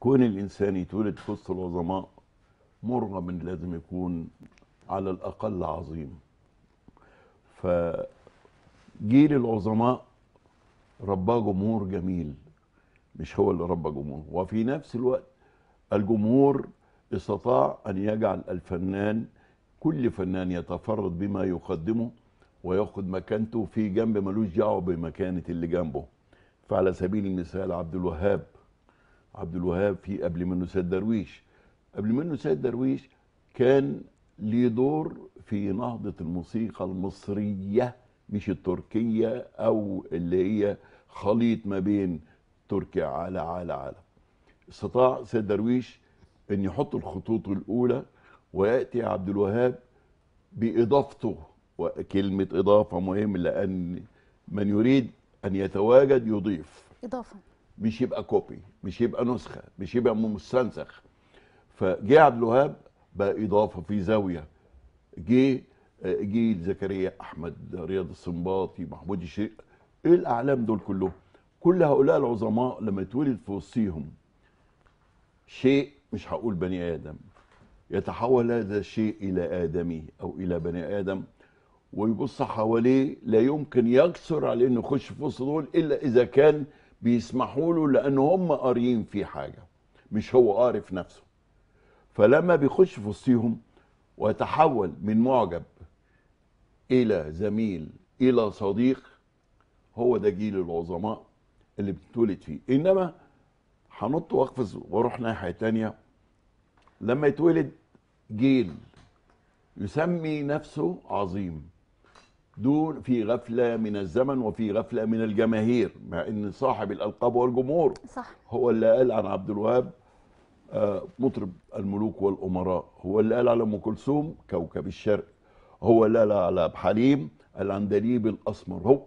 كون الإنسان يتولد في وسط العظماء مرغم إن لازم يكون على الأقل عظيم. فجيل العظماء رباه جمهور جميل مش هو اللي ربى جمهور وفي نفس الوقت الجمهور استطاع أن يجعل الفنان كل فنان يتفرد بما يقدمه وياخد مكانته في جنب ملوش دعوة بمكانة اللي جنبه. فعلى سبيل المثال عبد الوهاب عبد الوهاب في قبل منه سيد درويش. قبل منه سيد درويش كان ليه دور في نهضة الموسيقى المصرية مش التركية أو اللي هي خليط ما بين تركيا على على على. استطاع سيد درويش أن يحط الخطوط الأولى ويأتي عبد الوهاب بإضافته وكلمة إضافة مهم لأن من يريد أن يتواجد يضيف. إضافة. مش يبقى كوبي مش يبقى نسخة مش يبقى مستنسخ. فجه عبد الوهاب بقى إضافة في زاوية. جه آه، جيل زكريا أحمد رياض السنباطي محمود الشريف إيه الأعلام دول كلهم. كل هؤلاء العظماء لما يتولد في وسطهم شيء مش هقول بني آدم. يتحول هذا الشيء إلى آدمي أو إلى بني آدم. ويبص حواليه لا يمكن يقصر على إنه يخش في وسط دول إلا إذا كان بيسمحوا له لأن هم قاريين في حاجة مش هو قاري في نفسه. فلما بيخش في وسطهم ويتحول من معجب إلى زميل إلى صديق هو ده جيل العظماء اللي بتتولد فيه. إنما هنط واقفز وأروح ناحية تانية. لما يتولد جيل يسمي نفسه عظيم. دون في غفلة من الزمن وفي غفلة من الجماهير مع إن صاحب الألقاب والجمهور صح. هو اللي قال عن عبد الوهاب آه، مطرب الملوك والأمراء هو اللي قال على أم كلثوم كوكب الشرق هو اللي قال على الحليم العندليب الأسمر هو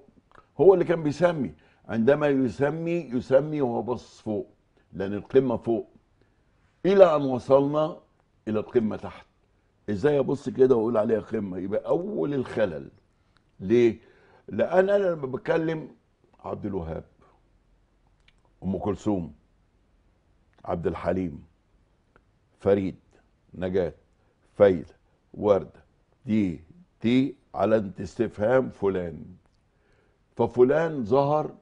هو اللي كان بيسمي عندما يسمي يسمي وهو باصص فوق لأن القمة فوق. إلى أن وصلنا إلى القمة تحت. إزاي أبص كده وأقول عليها قمة؟ يبقى أول الخلل. ليه؟ لأن أنا لما بتكلم عبد الوهاب أم كلثوم عبد الحليم فريد نجاة فايدة وردة دي دي علامة استفهام فلان. ففلان ظهر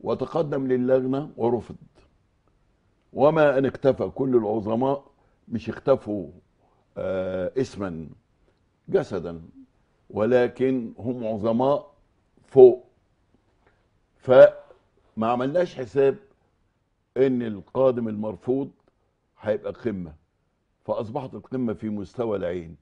وتقدم للجنة ورفض. وما أن اختفى كل العظماء مش اختفوا آه اسما جسدا. ولكن هم عظماء فوق. فما عملناش حساب إن القادم المرفوض هيبقى قمة. فأصبحت القمة في مستوى العين.